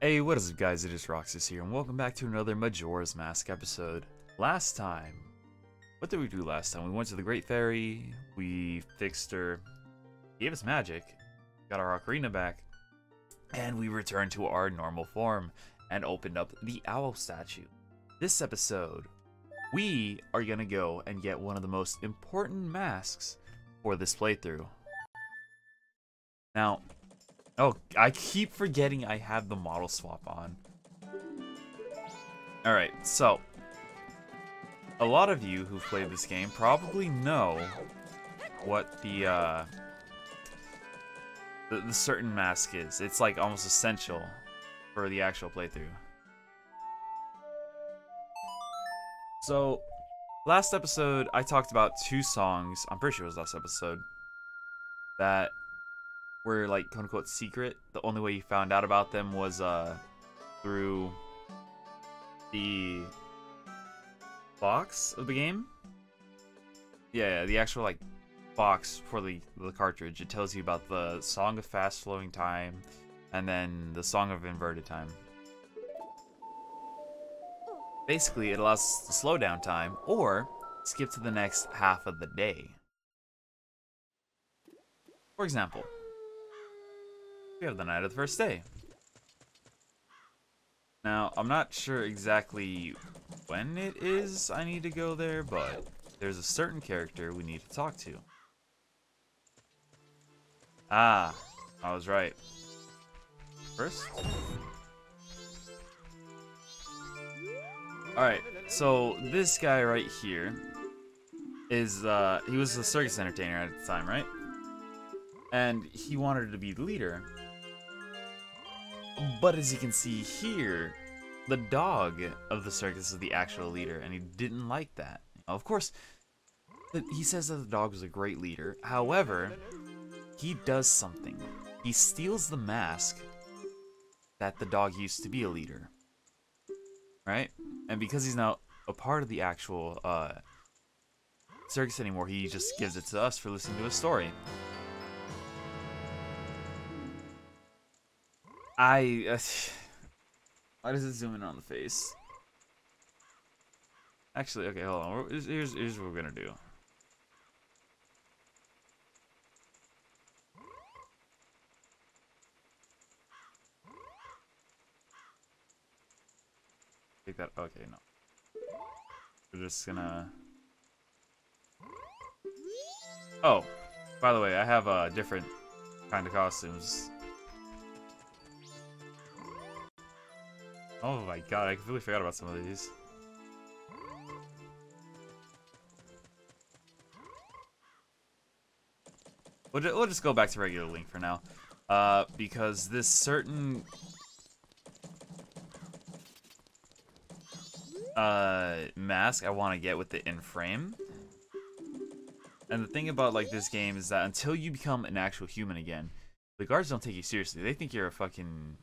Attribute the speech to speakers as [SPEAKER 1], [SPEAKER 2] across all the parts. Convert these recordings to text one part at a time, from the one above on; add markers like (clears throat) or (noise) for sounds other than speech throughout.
[SPEAKER 1] Hey, what is up guys, it is Roxas here, and welcome back to another Majora's Mask episode. Last time, what did we do last time? We went to the Great Fairy, we fixed her, gave us magic, got our ocarina back, and we returned to our normal form, and opened up the owl statue. This episode, we are gonna go and get one of the most important masks for this playthrough. Now, Oh, I keep forgetting I have the model swap on. Alright, so. A lot of you who've played this game probably know what the, uh, the, the certain mask is. It's like almost essential for the actual playthrough. So, last episode, I talked about two songs, I'm pretty sure it was last episode, that were like quote unquote secret. The only way you found out about them was uh through the box of the game. Yeah, the actual like box for the the cartridge. It tells you about the song of fast flowing time and then the song of inverted time. Basically, it allows to slow down time or skip to the next half of the day. For example, we have the night of the first day. Now, I'm not sure exactly when it is I need to go there, but there's a certain character we need to talk to. Ah, I was right. First? Alright, so this guy right here is, uh, he was a circus entertainer at the time, right? And he wanted to be the leader. But as you can see here, the dog of the circus is the actual leader, and he didn't like that. Of course, he says that the dog was a great leader. However, he does something. He steals the mask that the dog used to be a leader. Right? And because he's now a part of the actual uh, circus anymore, he just gives it to us for listening to a story. I. Uh, (sighs) why does it zoom in on the face? Actually, okay, hold on. Here's, here's what we're gonna do. Take that. Okay, no. We're just gonna. Oh, by the way, I have a uh, different kind of costumes Oh my god, I completely forgot about some of these. We'll, ju we'll just go back to regular Link for now. Uh, because this certain... Uh, mask I want to get with the in-frame. And the thing about, like, this game is that until you become an actual human again, the guards don't take you seriously. They think you're a fucking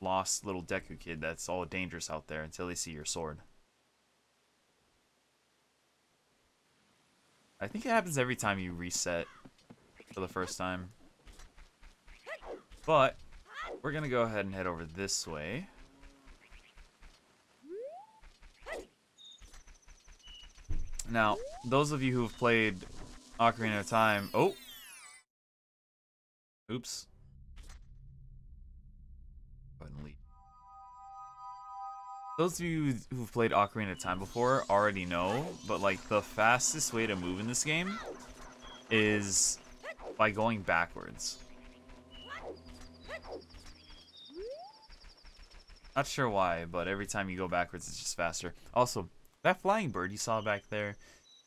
[SPEAKER 1] lost little Deku kid that's all dangerous out there until they see your sword. I think it happens every time you reset for the first time. But, we're going to go ahead and head over this way. Now, those of you who have played Ocarina of Time... Oh! Oops. Those of you who've played Ocarina of Time before already know, but like the fastest way to move in this game is by going backwards. Not sure why, but every time you go backwards, it's just faster. Also, that flying bird you saw back there,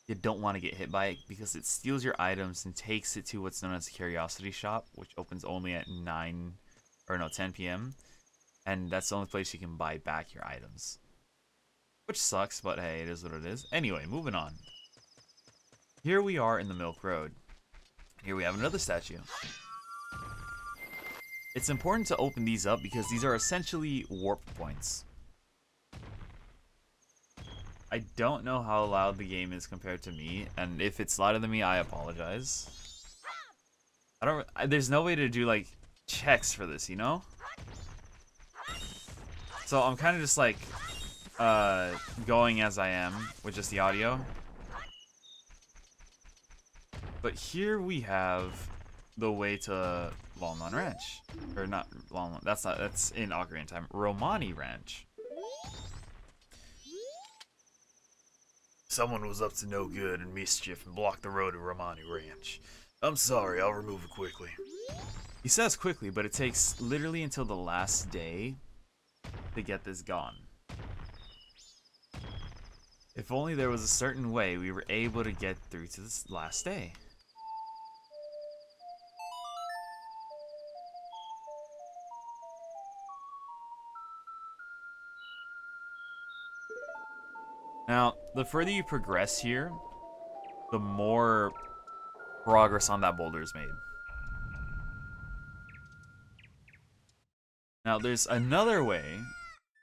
[SPEAKER 1] you don't want to get hit by it because it steals your items and takes it to what's known as the Curiosity Shop, which opens only at 9 or no 10 p.m and that's the only place you can buy back your items. Which sucks, but hey, it is what it is. Anyway, moving on. Here we are in the Milk Road. Here we have another statue. It's important to open these up because these are essentially warp points. I don't know how loud the game is compared to me, and if it's louder than me, I apologize. I don't. There's no way to do like checks for this, you know? So I'm kind of just like uh, going as I am with just the audio. But here we have the way to Lon Ranch. Or not Lon, that's not, that's in Ocarina Time. Romani Ranch. Someone was up to no good and mischief and blocked the road to Romani Ranch. I'm sorry, I'll remove it quickly. He says quickly, but it takes literally until the last day to get this gone. If only there was a certain way we were able to get through to this last day. Now, the further you progress here, the more progress on that boulder is made. Now, there's another way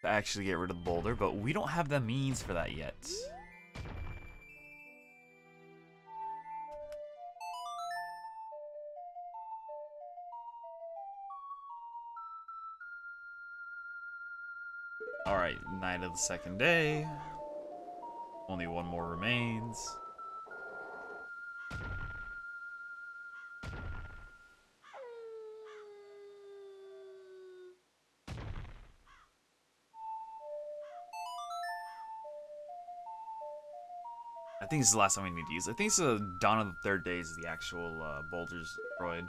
[SPEAKER 1] to actually get rid of the boulder, but we don't have the means for that yet. Alright, night of the second day. Only one more remains. Think this is the last time we need to use it. I think it's the Dawn of the Third Days is the actual uh, boulders destroyed.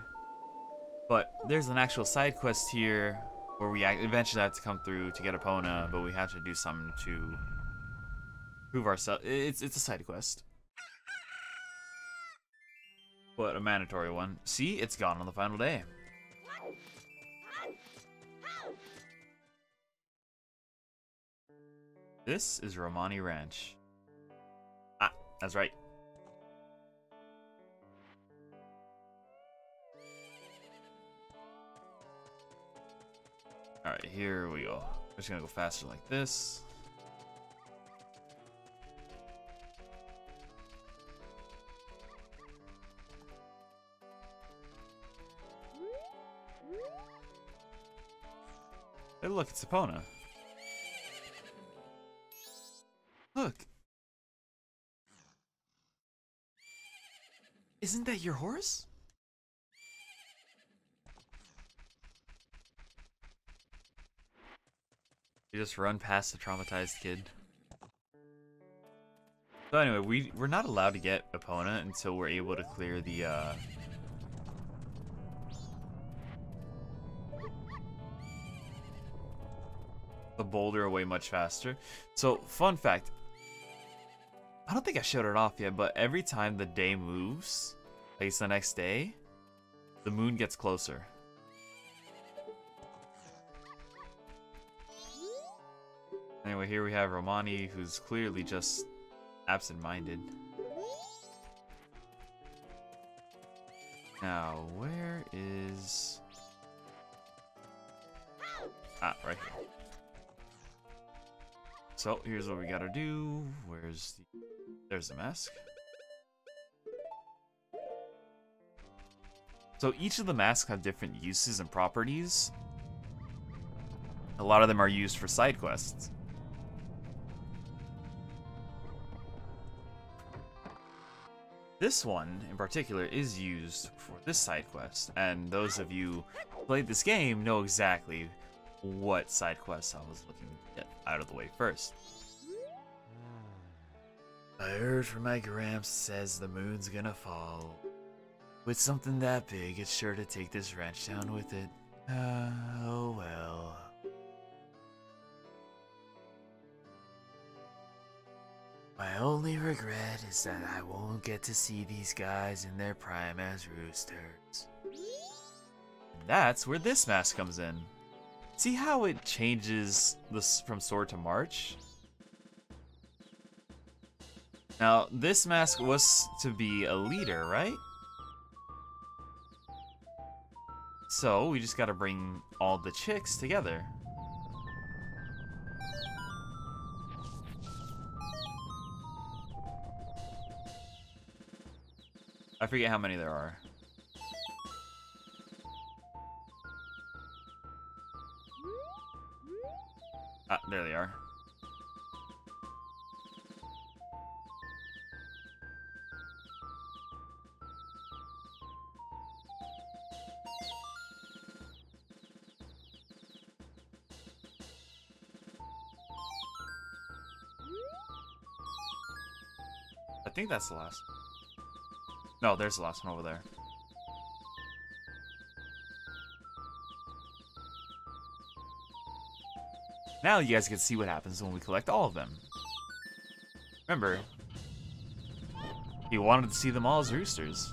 [SPEAKER 1] But there's an actual side quest here where we eventually have to come through to get Epona, but we have to do something to prove ourselves. It's it's a side quest, but a mandatory one. See, it's gone on the final day. This is Romani Ranch. That's right. Alright, here we go. I'm just gonna go faster like this. Hey, look, it's Epona. Isn't that your horse? You just run past the traumatized kid. So anyway, we, we're not allowed to get Epona until we're able to clear the, uh, the boulder away much faster. So, fun fact. I don't think I showed it off yet, but every time the day moves, like it's the next day, the moon gets closer. Anyway, here we have Romani, who's clearly just absent-minded. Now, where is... Ah, right here. So here's what we gotta do. Where's the... There's the mask. So each of the masks have different uses and properties. A lot of them are used for side quests. This one, in particular, is used for this side quest, and those of you who played this game know exactly what side quest I was looking to get out of the way first. I heard from my gramps says the moon's gonna fall. With something that big, it's sure to take this ranch down with it. Uh, oh well. My only regret is that I won't get to see these guys in their prime as roosters. And that's where this mask comes in. See how it changes this from sword to march? Now, this mask was to be a leader, right? So, we just gotta bring all the chicks together. I forget how many there are. Ah, there they are. Think that's the last. No, there's the last one over there. Now you guys can see what happens when we collect all of them. Remember, he wanted to see them all as roosters.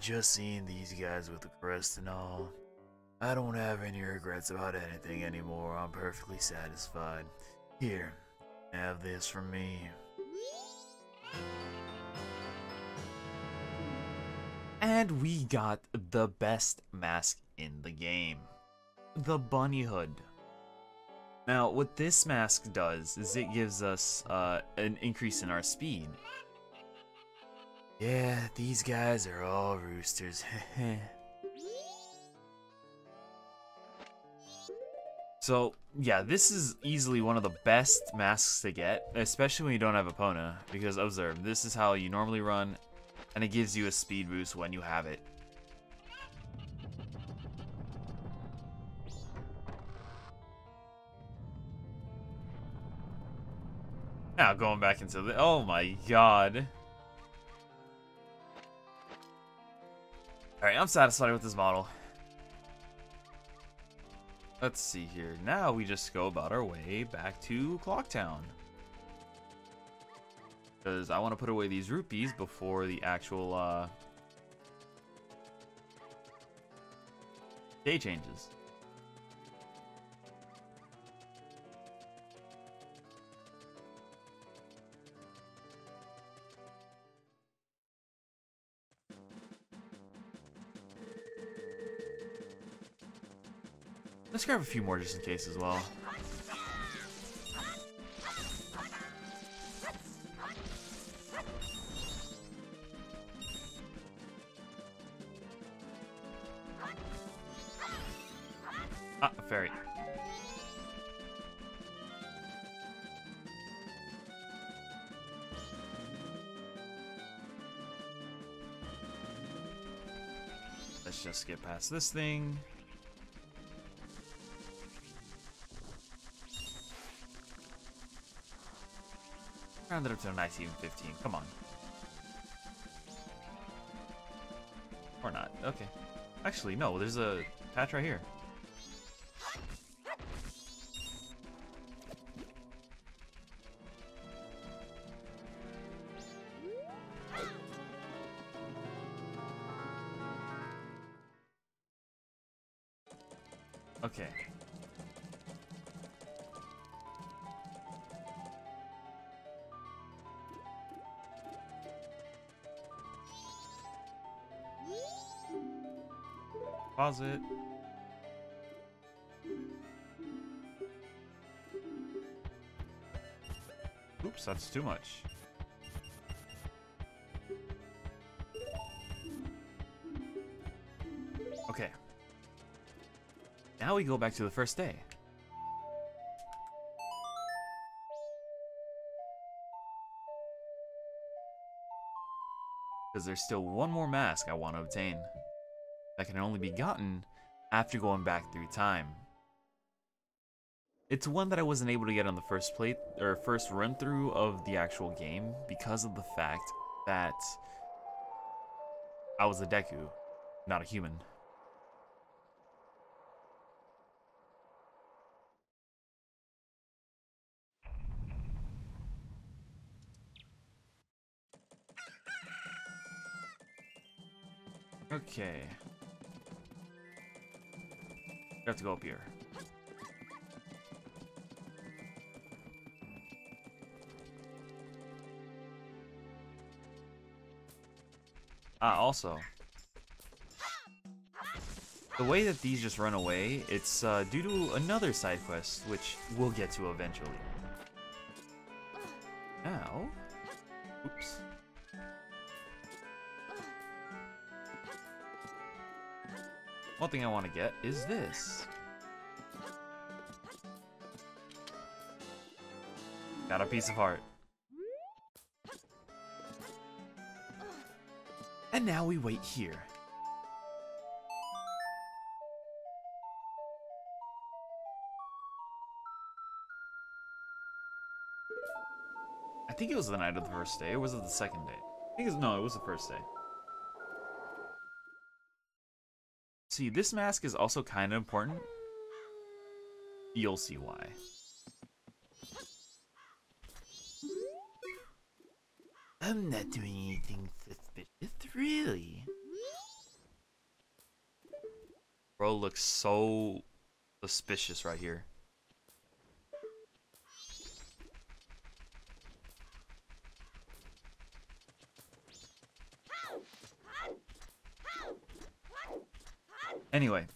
[SPEAKER 2] Just seeing these guys with the crest and all, I don't have any regrets about anything anymore. I'm perfectly satisfied. Here, have this from me.
[SPEAKER 1] And we got the best mask in the game. The Bunny Hood. Now, what this mask does is it gives us uh, an increase in our speed.
[SPEAKER 2] Yeah, these guys are all roosters. (laughs)
[SPEAKER 1] So, yeah, this is easily one of the best masks to get, especially when you don't have Epona, because observe, this is how you normally run, and it gives you a speed boost when you have it. Now going back into the, oh my god. Alright, I'm satisfied with this model. Let's see here. Now we just go about our way back to Clocktown. Because I want to put away these rupees before the actual uh, day changes. Let's grab a few more just in case as well. Ah, a fairy. Let's just get past this thing. Up to a nice even 15. Come on. Or not. Okay. Actually, no. There's a patch right here. Okay. It. Oops, that's too much. Okay. Now we go back to the first day. Because there's still one more mask I want to obtain that can only be gotten after going back through time. It's one that I wasn't able to get on the first play or first run through of the actual game because of the fact that I was a Deku, not a human. Okay. We have to go up here. Ah, also. the way that these just run away, it's uh, due to another side quest, which we'll get to eventually. One thing I want to get is this. Got a piece of heart. And now we wait here. I think it was the night of the first day, or was it the second day? I think it was, no, it was the first day. See, this mask is also kind of important. You'll see why.
[SPEAKER 2] I'm not doing anything suspicious, really.
[SPEAKER 1] Bro looks so suspicious right here. Anyway,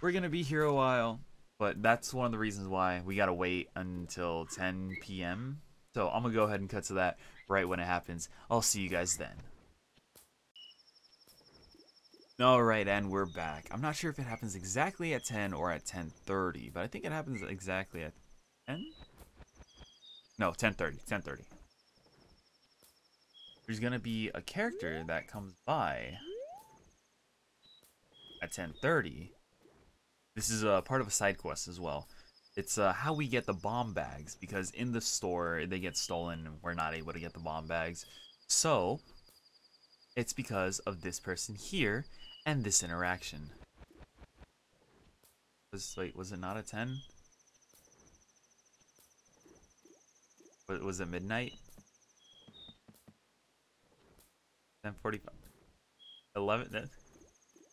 [SPEAKER 1] we're gonna be here a while, but that's one of the reasons why we gotta wait until 10 p.m. So I'm gonna go ahead and cut to that right when it happens. I'll see you guys then. Alright, and we're back. I'm not sure if it happens exactly at 10 or at 10.30, but I think it happens exactly at 10? No, 10.30, 10.30. There's gonna be a character that comes by at 10.30. This is a part of a side quest as well. It's uh, how we get the bomb bags, because in the store, they get stolen and we're not able to get the bomb bags. So, it's because of this person here and this interaction. Was wait, was it not a 10? Was, was it midnight? 10:45. 11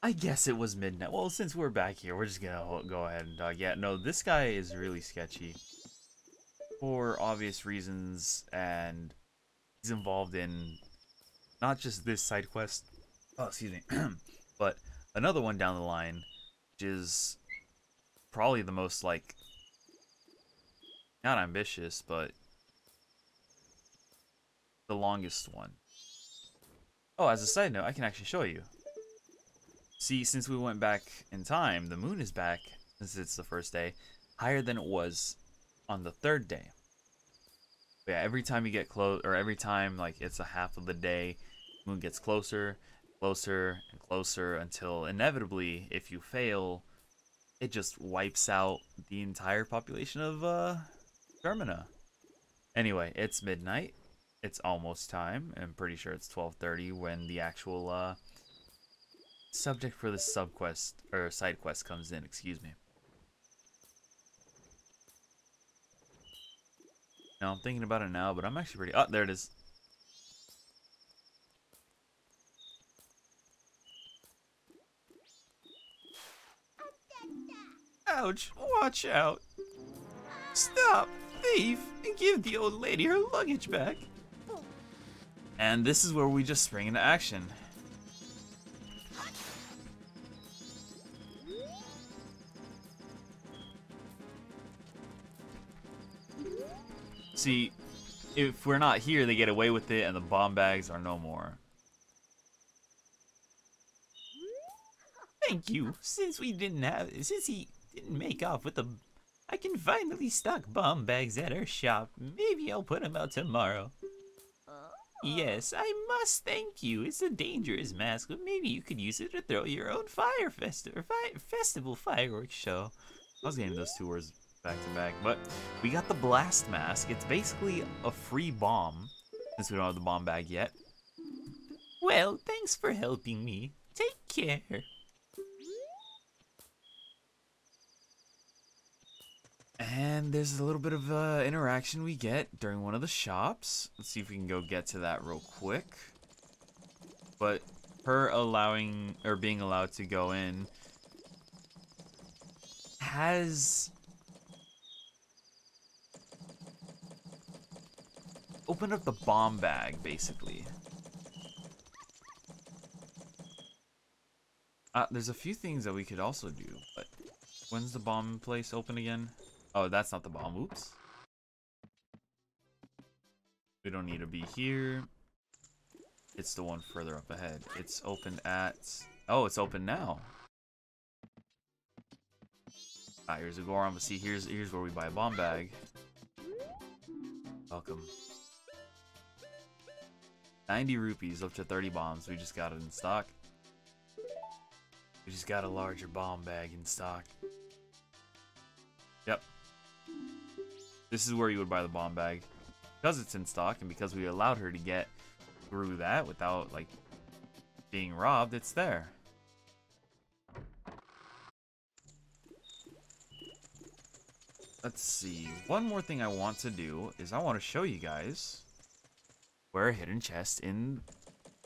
[SPEAKER 1] I guess it was midnight. Well, since we're back here, we're just gonna go ahead and talk. Yeah, no, this guy is really sketchy. For obvious reasons, and he's involved in not just this side quest, oh, excuse me, (clears throat) but another one down the line, which is probably the most, like, not ambitious, but the longest one. Oh, as a side note, I can actually show you. See, since we went back in time, the moon is back, since it's the first day, higher than it was on the third day. But yeah, every time you get close, or every time, like, it's a half of the day, moon gets closer, closer, and closer, until inevitably, if you fail, it just wipes out the entire population of, uh, Termina. Anyway, it's midnight. It's almost time. I'm pretty sure it's 12.30 when the actual, uh, subject for this subquest or side quest comes in, excuse me. Now I'm thinking about it now, but I'm actually pretty oh there it is. Ouch, watch out. Stop, thief, and give the old lady her luggage back. And this is where we just spring into action. See, if we're not here, they get away with it, and the bomb bags are no more.
[SPEAKER 3] Thank you. Since we didn't have, since he didn't make off with the, I can finally stock bomb bags at our shop. Maybe I'll put them out tomorrow. Yes, I must thank you. It's a dangerous mask, but maybe you could use it to throw your own fire festi festival fireworks show.
[SPEAKER 1] I was getting those two words back to back. But we got the blast mask. It's basically a free bomb, since we don't have the bomb bag yet.
[SPEAKER 3] Well, thanks for helping me. Take care.
[SPEAKER 1] And there's a little bit of uh, interaction we get during one of the shops. Let's see if we can go get to that real quick. But her allowing, or being allowed to go in, has open up the bomb bag, basically. Uh, there's a few things that we could also do, but when's the bomb place open again? Oh, that's not the bomb. Oops. We don't need to be here. It's the one further up ahead. It's open at... Oh, it's open now. Ah, here's a Goron, but see, here's here's where we buy a bomb bag. Welcome. 90 rupees up to 30 bombs. We just got it in stock. We just got a larger bomb bag in stock. Yep. This is where you would buy the bomb bag. Because it's in stock and because we allowed her to get through that without, like, being robbed, it's there. Let's see. One more thing I want to do is I want to show you guys where a hidden chest in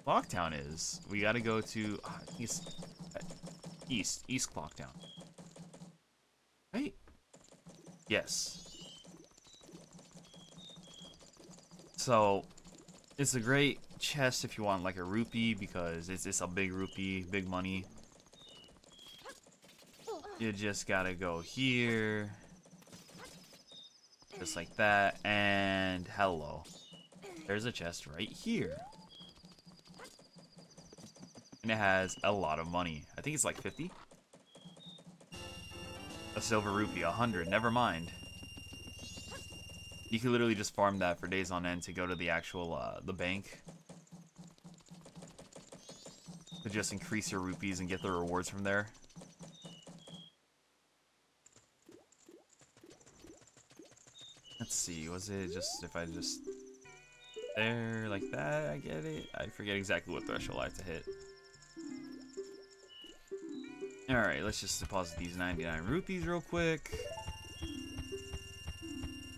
[SPEAKER 1] Clocktown is. We got to go to uh, east, uh, east, East Clocktown. Right? Yes. So, it's a great chest if you want like a rupee because it's, it's a big rupee, big money. You just gotta go here. Just like that. And hello. There's a chest right here. And it has a lot of money. I think it's like 50. A silver rupee, 100, never mind. You could literally just farm that for days on end to go to the actual, uh, the bank. To just increase your rupees and get the rewards from there. Let's see, was it just, if I just, there, like that, I get it? I forget exactly what threshold I have to hit. Alright, let's just deposit these 99 rupees real quick.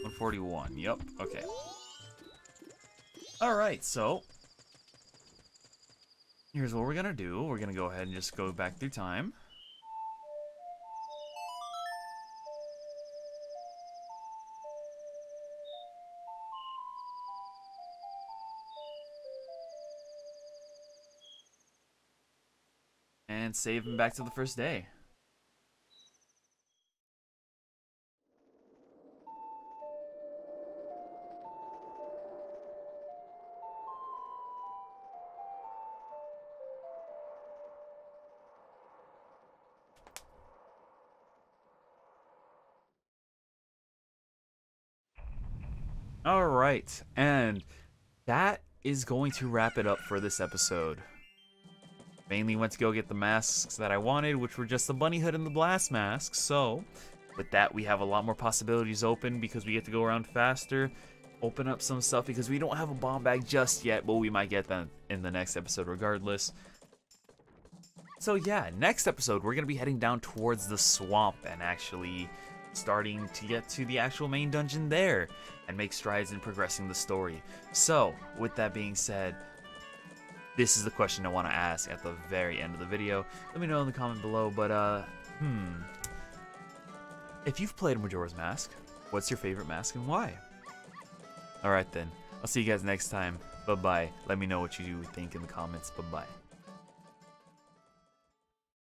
[SPEAKER 1] 141, yep, okay. Alright, so, here's what we're gonna do. We're gonna go ahead and just go back through time. And save him back to the first day. All right, and that is going to wrap it up for this episode. Mainly went to go get the masks that I wanted, which were just the bunny hood and the blast mask, So, with that, we have a lot more possibilities open because we get to go around faster, open up some stuff because we don't have a bomb bag just yet, but we might get that in the next episode regardless. So yeah, next episode, we're going to be heading down towards the swamp and actually starting to get to the actual main dungeon there and make strides in progressing the story. So, with that being said, this is the question I want to ask at the very end of the video. Let me know in the comment below, but uh, hmm. If you've played Majora's Mask, what's your favorite mask and why? Alright then, I'll see you guys next time. Bye-bye. Let me know what you think in the comments. Bye-bye.